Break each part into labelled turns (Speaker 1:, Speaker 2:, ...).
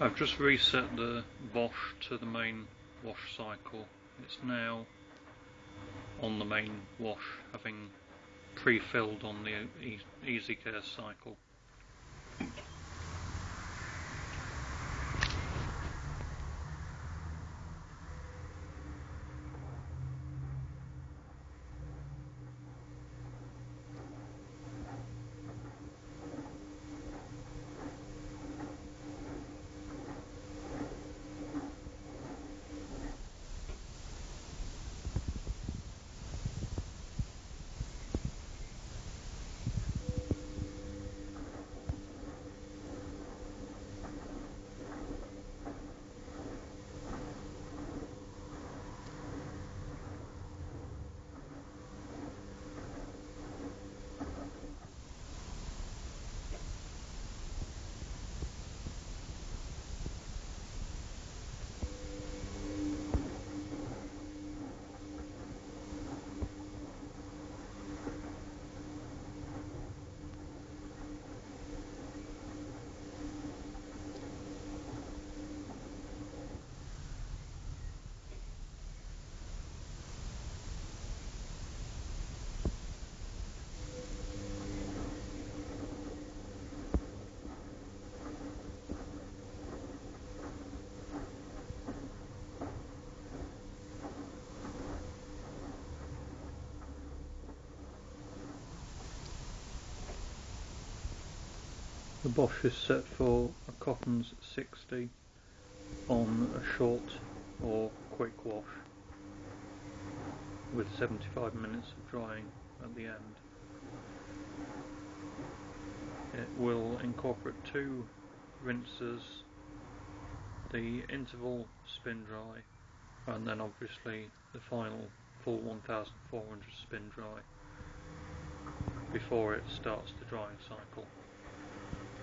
Speaker 1: I've just reset the Bosch to the main wash cycle. It's now on the main wash, having pre-filled on the e Easy Care cycle. The Bosch is set for a Cottons 60 on a short or quick wash with 75 minutes of drying at the end. It will incorporate two rinsers, the interval spin dry and then obviously the final full 1400 spin dry before it starts the drying cycle.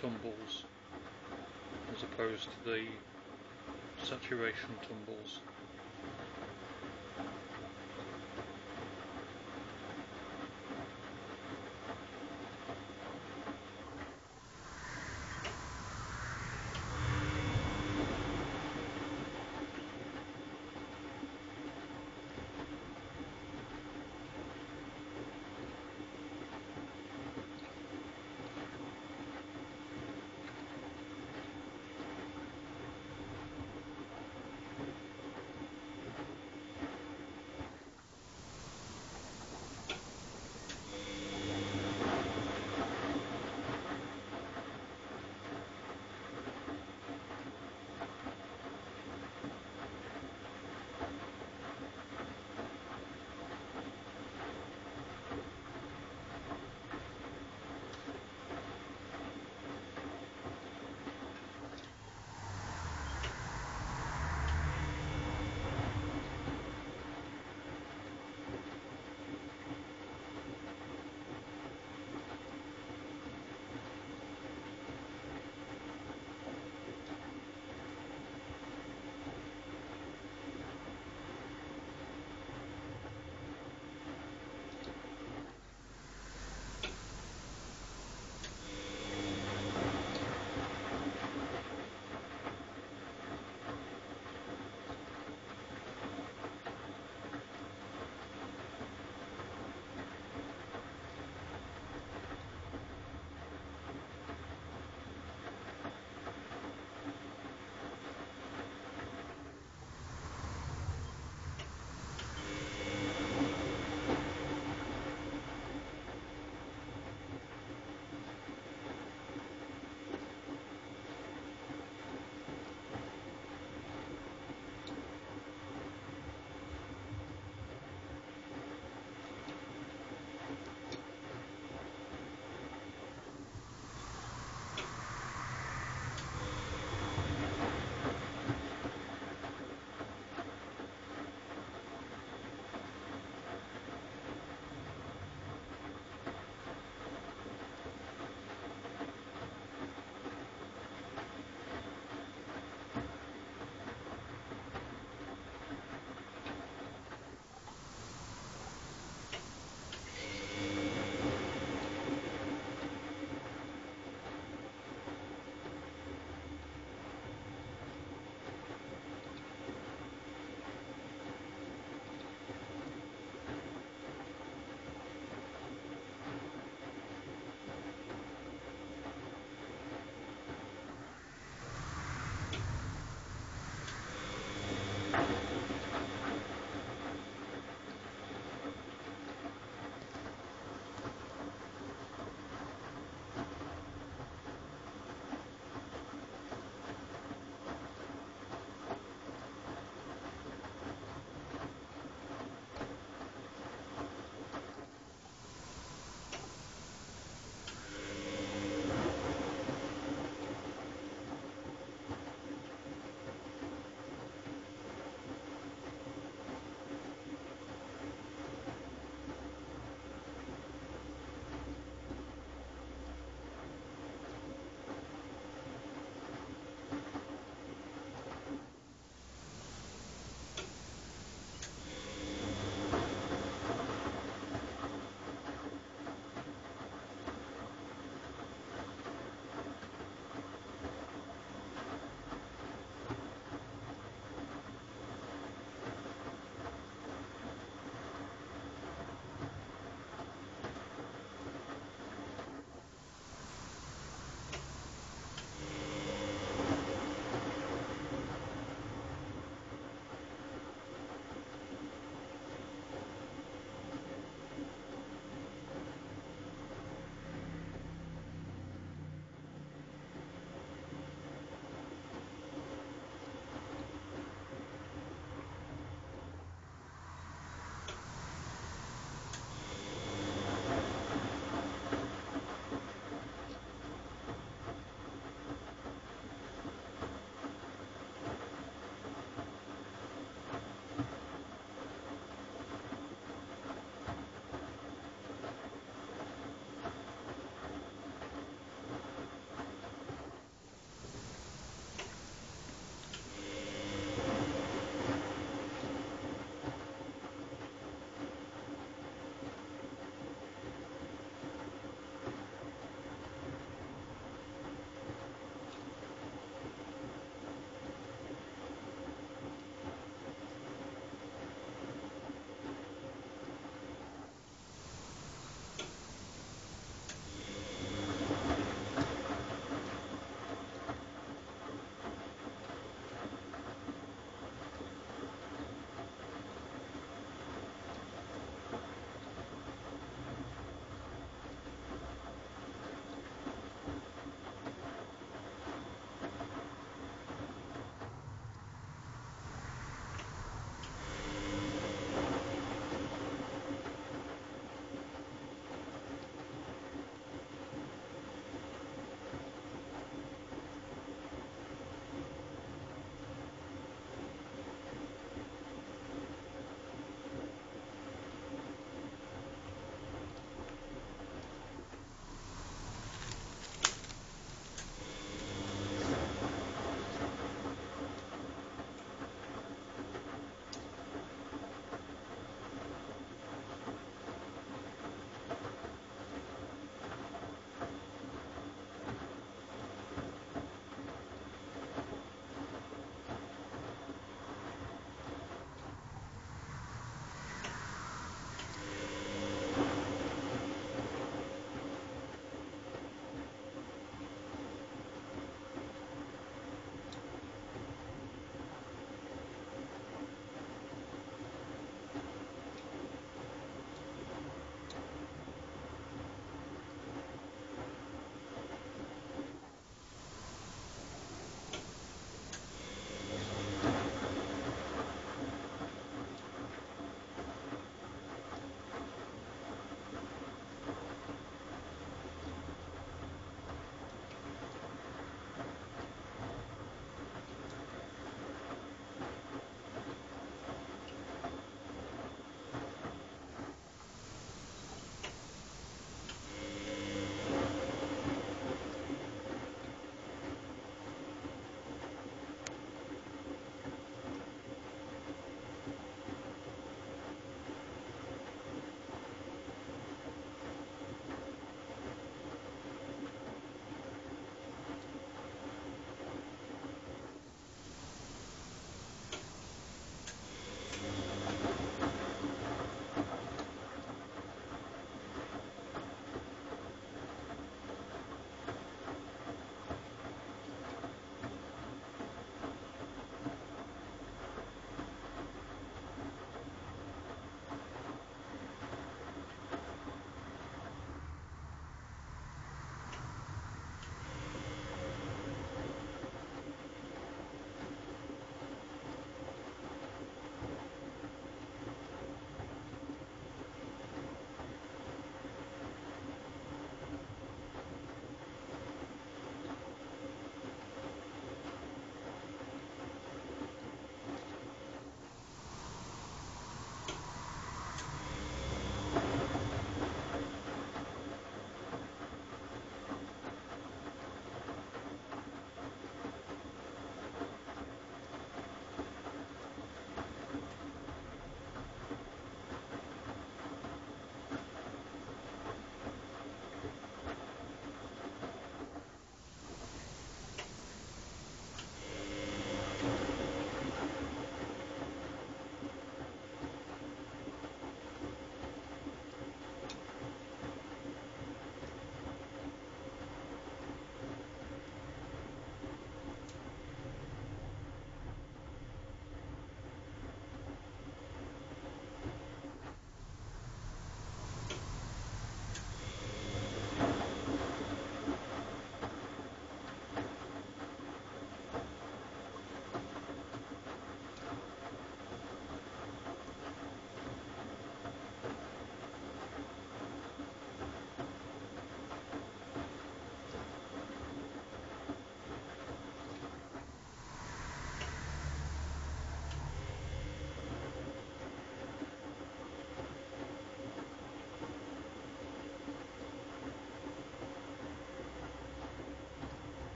Speaker 1: tumbles as opposed to the saturation tumbles.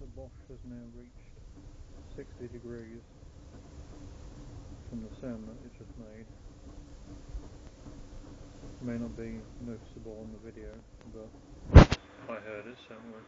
Speaker 1: The Bosch has now reached 60 degrees from the sound that it just made. It May not be noticeable on the video, but I heard it certainly.